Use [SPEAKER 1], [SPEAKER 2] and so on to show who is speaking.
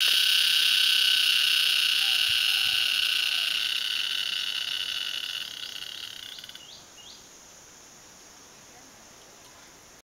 [SPEAKER 1] you